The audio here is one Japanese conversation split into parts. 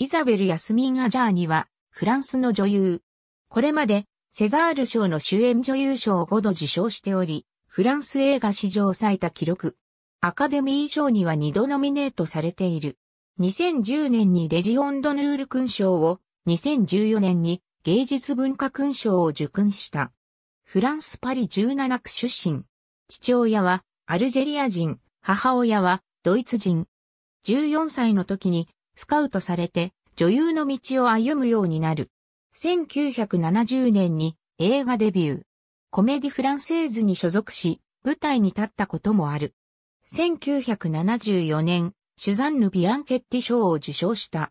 イザベル・ヤスミン・アジャーニは、フランスの女優。これまで、セザール賞の主演女優賞を5度受賞しており、フランス映画史上最多記録。アカデミー賞には2度ノミネートされている。2010年にレジオンドヌール勲章を、2014年に芸術文化勲章を受勲した。フランスパリ17区出身。父親はアルジェリア人、母親はドイツ人。14歳の時にスカウトされて女優の道を歩むようになる。1970年に映画デビュー。コメディフランセーズに所属し、舞台に立ったこともある。1974年、シュザンヌ・ビアンケッティ賞を受賞した。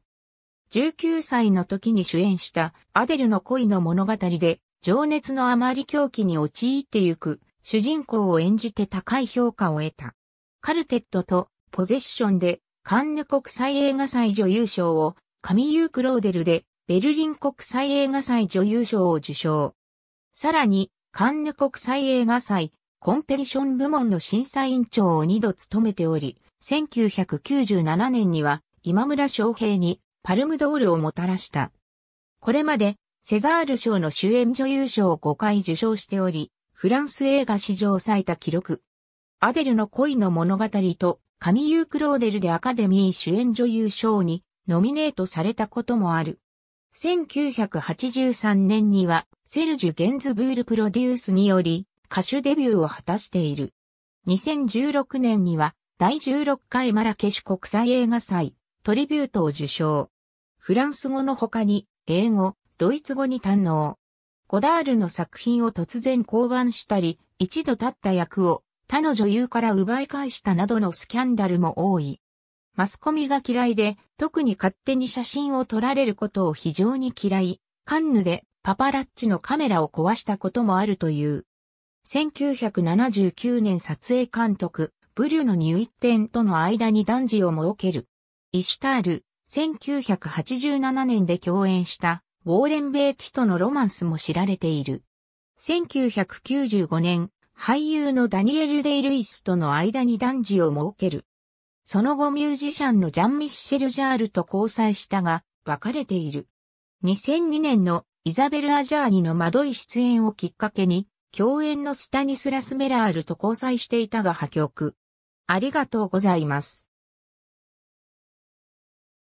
19歳の時に主演したアデルの恋の物語で、情熱のあまり狂気に陥ってゆく主人公を演じて高い評価を得た。カルテットとポゼッションでカンヌ国際映画祭女優賞を、カミユー・クローデルでベルリン国際映画祭女優賞を受賞。さらに、カンヌ国際映画祭コンペティション部門の審査委員長を2度務めており、1997年には今村翔平にパルムドールをもたらした。これまでセザール賞の主演女優賞を5回受賞しており、フランス映画史上最多記録。アデルの恋の物語とカミユー・クローデルでアカデミー主演女優賞にノミネートされたこともある。1983年にはセルジュ・ゲンズブールプロデュースにより歌手デビューを果たしている。2016年には第16回マラケシュ国際映画祭トリビュートを受賞。フランス語の他に英語、ドイツ語に堪能。ゴダールの作品を突然降板したり、一度立った役を他の女優から奪い返したなどのスキャンダルも多い。マスコミが嫌いで、特に勝手に写真を撮られることを非常に嫌い、カンヌでパパラッチのカメラを壊したこともあるという。1979年撮影監督、ブリュノに一点との間に男児を設ける。イシュタール、1987年で共演したウォーレン・ベーティとのロマンスも知られている。1995年、俳優のダニエル・デイ・ルイスとの間に男児を設ける。その後ミュージシャンのジャン・ミッシェル・ジャールと交際したが、別れている。2002年のイザベル・アジャーニの惑い出演をきっかけに、共演のスタニスラス・メラールと交際していたが破局。ありがとうございます。